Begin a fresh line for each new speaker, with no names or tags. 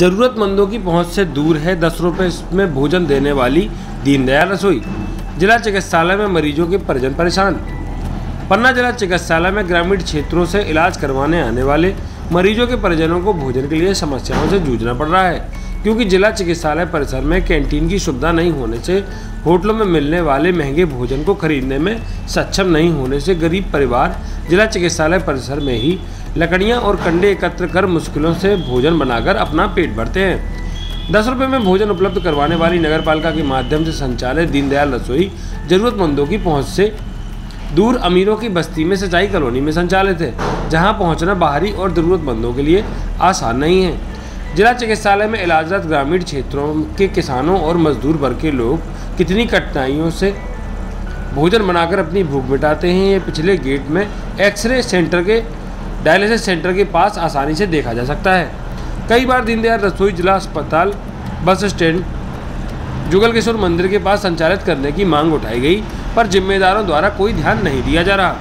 जरूरतमंदों की पहुँच से दूर है दस रुपये में भोजन देने वाली दीनदयाल रसोई, जिला चिकित्सालय में मरीजों के परिजन परेशान। पन्ना जिला चिकित्सालय में ग्रामीण क्षेत्रों से इलाज करवाने आने वाले मरीजों के परिजनों को भोजन के लिए समस्याओं से जूझना पड़ रहा है। क्योंकि जिला चिकित्सालय परिसर में कैंटीन की सुविधा नहीं होने से होटलों में मिलने वाले महँगे भोजन को खरीदने में सक्षम नहीं होने से गरीब परिवार जिला चिकित्सालय परिसर में ही लकड़ियाँ और कंडे एकत्र कर मुश्किलों से भोजन बनाकर अपना पेट भरते हैं। दस रुपये में भोजन उपलब्ध करवाने वाली नगर पालिका के माध्यम से संचालित दीनदयाल रसोई जरूरतमंदों की पहुँच से दूर अमीरों की बस्ती में सिंचाई कॉलोनी में संचालित है, जहाँ पहुँचना बाहरी और ज़रूरतमंदों के लिए आसान नहीं है। जिला चिकित्सालय में इलाजरत ग्रामीण क्षेत्रों के किसानों और मजदूर वर्ग के लोग कितनी कठिनाइयों से भोजन बनाकर अपनी भूख मिटाते हैं, ये पिछले गेट में एक्सरे सेंटर के, डायलिसिस सेंटर के पास आसानी से देखा जा सकता है। कई बार दीनदयाल रसोई जिला अस्पताल बस स्टैंड जुगल किशोर मंदिर के पास संचालित करने की मांग उठाई गई, पर जिम्मेदारों द्वारा कोई ध्यान नहीं दिया जा रहा।